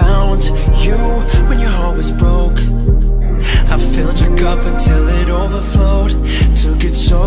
found you when your heart was broke. I filled your cup until it overflowed. Took it so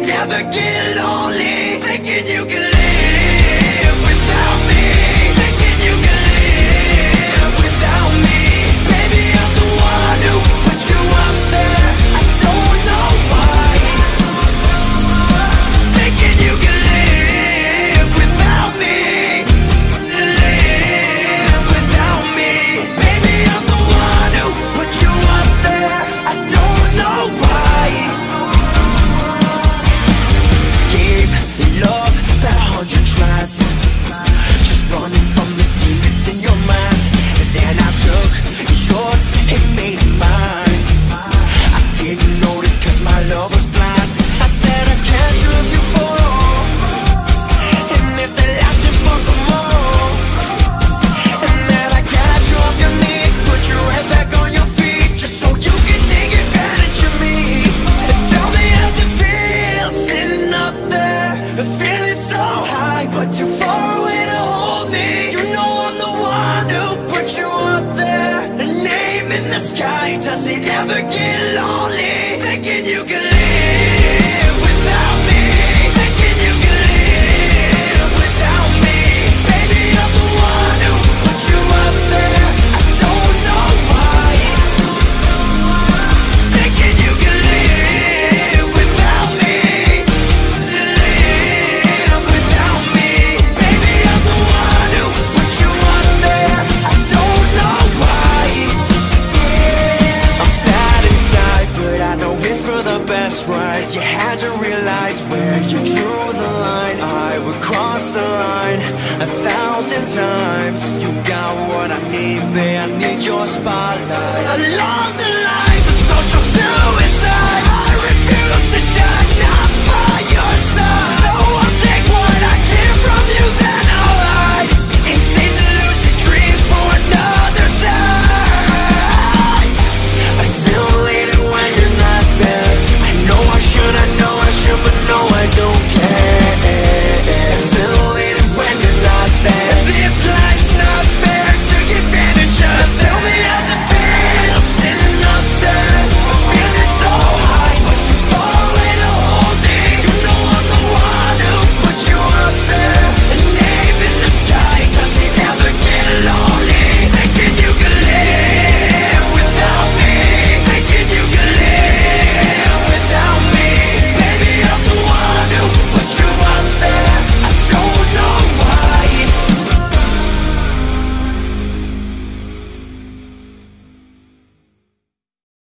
never get along. does it ever get? had to realize where you drew the line. I would cross the line a thousand times. You got what I need, babe, I need your spotlight. I love